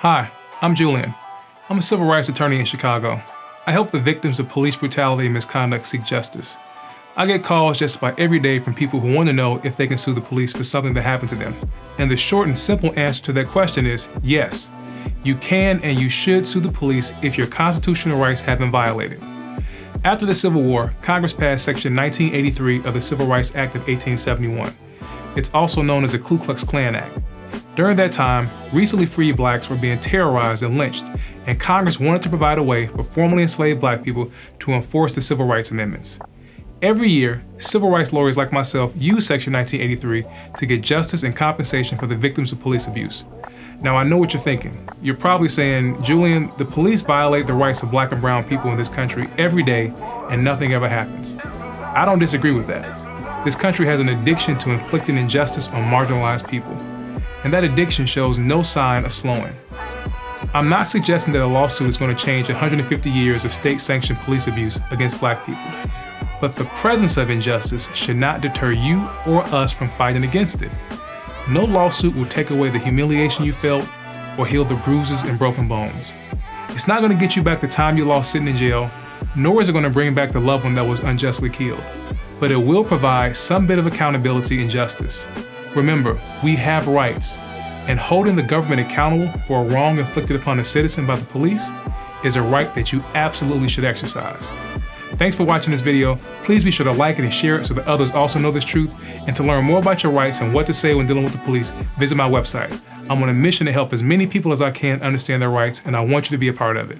Hi, I'm Julian. I'm a civil rights attorney in Chicago. I help the victims of police brutality and misconduct seek justice. I get calls just about every day from people who want to know if they can sue the police for something that happened to them. And the short and simple answer to that question is yes. You can and you should sue the police if your constitutional rights have been violated. After the Civil War, Congress passed Section 1983 of the Civil Rights Act of 1871. It's also known as the Ku Klux Klan Act. During that time, recently freed blacks were being terrorized and lynched, and Congress wanted to provide a way for formerly enslaved black people to enforce the Civil Rights Amendments. Every year, civil rights lawyers like myself use Section 1983 to get justice and compensation for the victims of police abuse. Now, I know what you're thinking. You're probably saying, Julian, the police violate the rights of black and brown people in this country every day, and nothing ever happens. I don't disagree with that. This country has an addiction to inflicting injustice on marginalized people and that addiction shows no sign of slowing. I'm not suggesting that a lawsuit is going to change 150 years of state sanctioned police abuse against black people, but the presence of injustice should not deter you or us from fighting against it. No lawsuit will take away the humiliation you felt or heal the bruises and broken bones. It's not going to get you back the time you lost sitting in jail, nor is it going to bring back the loved one that was unjustly killed, but it will provide some bit of accountability and justice. Remember, we have rights, and holding the government accountable for a wrong inflicted upon a citizen by the police is a right that you absolutely should exercise. Thanks for watching this video. Please be sure to like it and share it so that others also know this truth. And to learn more about your rights and what to say when dealing with the police, visit my website. I'm on a mission to help as many people as I can understand their rights, and I want you to be a part of it.